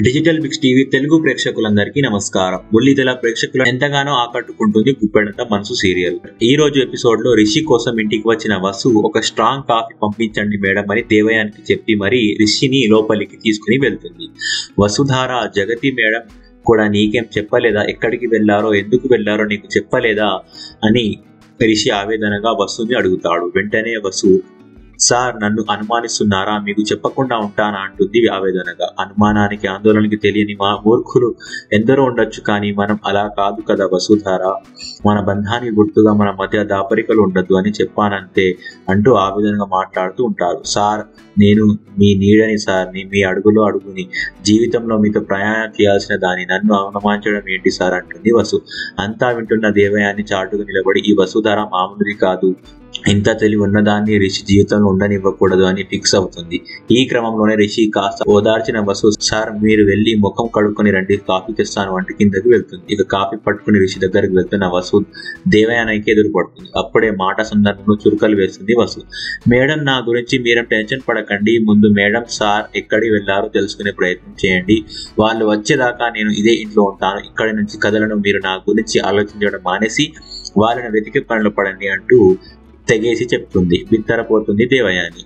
Digital Biks TV Telugu ప్రేక్షకులందరికీ నమస్కారం. బుల్లితెల ప్రేక్షకులు ఎంతగానో ఆకట్టుకుంటుంది గుప్పెడంత మనసు సీరియల్. ఈ రోజు ఎపిసోడ్లో రిషి కోసం ఇంటికి వచ్చిన వసు ఒక స్ట్రాంగ్ కాఫీ పంపించండి మేడం అని దేవయానికి చెప్పి మరి రిషిని లోపలికి తీసుకుని వెళ్తుంది. వసుధార జగతి మేడం కూడా నీకేం చెప్పలేదా? ఎక్కడికి వెళ్ళారో? ఎందుకు వెళ్ళారో నీకు చెప్పలేదా? అని రిషి ఆవేదనగా వసుని అడుగుతాడు. వెంటనే వసు సార్ నన్ను అనుమానిస్తున్నారా? మీకు చెప్పకుండా ఉంటానా? అంటుంది ఆవేదనగా. అనుమానానికి ఆందోళనకి తెలియని మా మూర్ఖులు ఎందరో ఉండొచ్చు కానీ మనం అలా కాదు కదా వసుధార. మన బంధానికి గుర్తుగా మన మధ్య దాపరికలు ఉండద్దు అని చెప్పానంతే అంటూ ఆవేదనగా మాట్లాడుతూ ఉంటారు. సార్ నేను మీ నీడని సార్ మీ అడుగులో అడుగుని జీవితంలో మీతో ప్రయాణం చేయాల్సిన దాన్ని నన్ను అవమానించడం ఏంటి సార్? అంటుంది వసు. అంతా వింటున్న దేవయాన్ని చాటుకు నిలబడి ఈ వసుధార మామూలుది కాదు. ఇంత తెలివి ఉన్నదాన్ని రిషి జీవితంలో ఉండనివ్వకూడదు అని ఫిక్స్ అవుతుంది. ఈ క్రమంలోనే రిషి కాస్త ఓదార్చిన వసు సార్ మీరు వెళ్ళి ముఖం కడుక్కొని రండి కాఫీ తెస్తాను వంటి కిందకి వెళ్తుంది. ఇక కాఫీ పట్టుకుని రిషి దగ్గరికి వెళ్తున్న వసు దేవయానకి ఎదురుపడుతుంది. అప్పుడే మాట సందర్భంలో చురుకలు వేస్తుంది వసు మేడం నా గురించి మీరేం టెన్షన్ పడకండి. ముందు మేడం సార్ ఎక్కడికి వెళ్ళారో తెలుసుకునే ప్రయత్నం చేయండి. వాళ్ళు వచ్చేదాకా నేను ఇదే ఇంట్లో ఉంటాను. ఇక్కడి నుంచి కథలను మీరు నా గురించి ఆలోచించడం మానేసి వాళ్ళని వెతికే పనులు పడండి అంటూ తెగేసి చెప్తుంది. బిత్తరపోతుంది దేవయాని.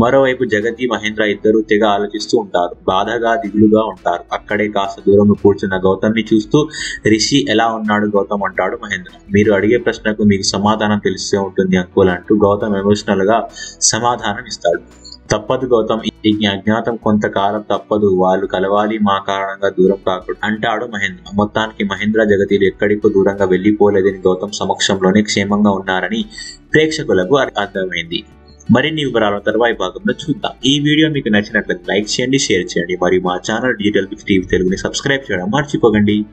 మరోవైపు జగతి మహేంద్ర ఇద్దరు తెగ ఆలోచిస్తూ ఉంటారు. బాధగా దిగులుగా ఉంటారు. అక్కడే కాస్త దూరంలో కూర్చున్న గౌతమ్ని చూస్తూ రిషి ఎలా ఉన్నాడు గౌతమ్? అంటాడు మహేంద్ర. మీరు అడిగే ప్రశ్నకు మీకు సమాధానం తెలిసే ఉంటుంది అంకుల్ అంటూ గౌతమ్ ఎమోషనల్గా సమాధానం ఇస్తాడు. తప్పదు గౌతమ్. ఈ అజ్ఞాతం కొంతకాలం తప్పదు. వాళ్ళు కలవాలి మా కారణంగా దూరం కాకూడదు అంటాడు మహేంద్ర. మొత్తానికి మహేంద్ర జగతిలు ఎక్కడికో దూరంగా వెళ్ళిపోలేదని గౌతమ్ సమక్షంలోనే క్షేమంగా ఉన్నారని ప్రేక్షకులకు అర్థమైంది. మరిన్ని వివరాలను తర్వాయి భాగంలో చూద్దాం. ఈ వీడియో మీకు నచ్చినట్లయితే లైక్ చేయండి షేర్ చేయండి. మరియు మా ఛానల్ డిజిటల్ టీవీ తెలుగుని సబ్స్క్రైబ్ చేయడం మర్చిపోకండి.